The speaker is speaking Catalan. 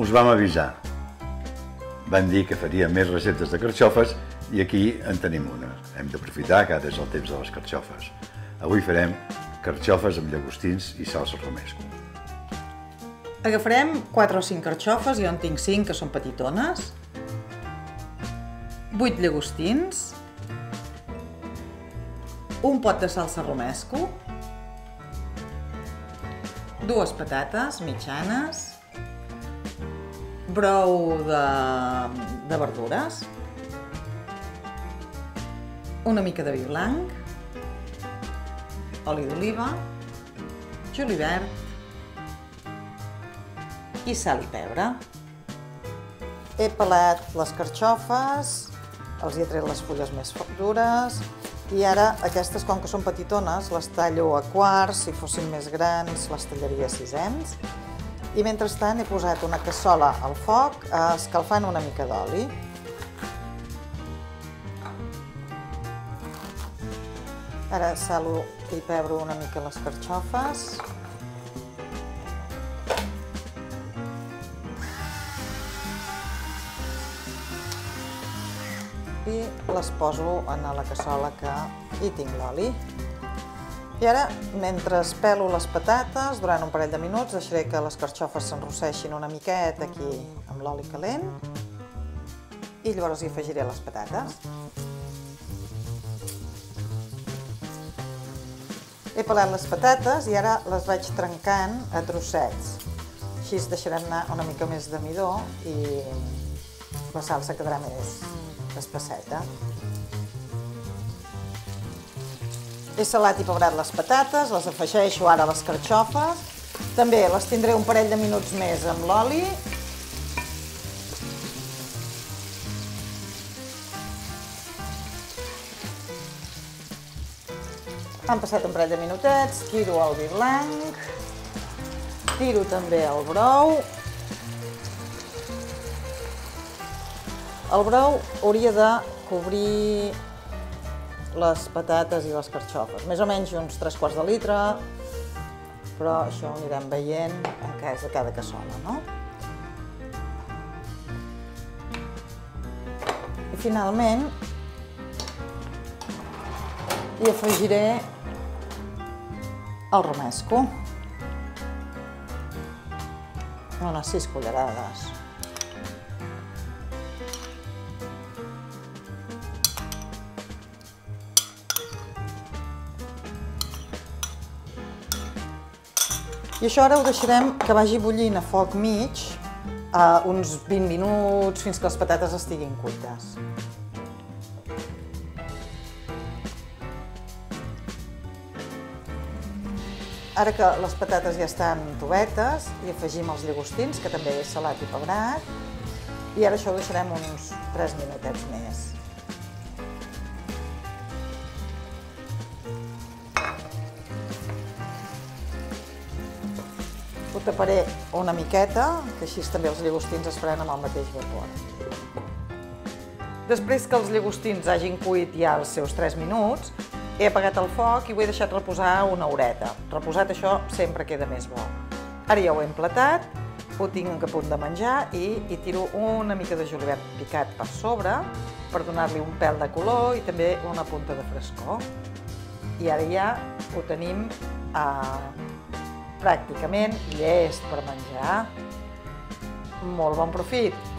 us vam avisar. Van dir que faria més receptes de carxofes i aquí en tenim una. Hem d'aprofitar que ara és el temps de les carxofes. Avui farem carxofes amb llagostins i salsa romesco. Agafarem 4 o 5 carxofes, jo en tinc 5 que són petitones, 8 llagostins, un pot de salsa romesco, dues patates mitjanes, brou de, de verdures, una mica de vi blanc, oli d'oliva, julivert i sal i pebre. He pelat les carxofes, els hi he tret les fulles més dures. I ara aquestes, com que són petitones, les tallo a quarts, si fossin més grans les tallaria a sisens i mentrestant he posat una cassola al foc escalfant una mica d'oli. Ara salo i pebro una mica les carxofes. I les poso en la cassola que hi tinc l'oli. I ara, mentre pelo les patates, durant un parell de minuts, deixaré que les carxofes s'enrosseixin una miqueta aquí amb l'oli calent i llavors hi afegiré les patates. He pelat les patates i ara les vaig trencant a trossets. Així es deixaran anar una mica més de midó i la salsa quedarà més espesseta. He salat i pebrat les patates, les afegeixo ara a les carxofes. També les tindré un parell de minuts més amb l'oli. Han passat un parell de minutets, tiro el vi blanc, tiro també el brou. El brou hauria de cobrir les patates i les carxofes. Més o menys uns 3 quarts de litre, però això ho anirem veient en cas de cada cassola, no? I finalment hi afegiré el romesco. Unes 6 cullerades. I això ara ho deixarem que vagi bullint a foc mig a uns 20 minuts fins que les patates estiguin cuites. Ara que les patates ja estan tovetes, hi afegim els llagostins, que també és salat i pebrat, i ara això ho deixarem uns 3 minutets més. Ho taparé una miqueta, que així també els llagostins es faran amb el mateix vapor. Després que els llagostins hagin cuit ja els seus 3 minuts, he apagat el foc i ho he deixat reposar una horeta. Reposat això sempre queda més bo. Ara ja ho he emplatat, ho tinc a punt de menjar i hi tiro una mica de julivert picat per sobre per donar-li un pèl de color i també una punta de frescor. I ara ja ho tenim eh, pràcticament llest per menjar. Molt bon profit!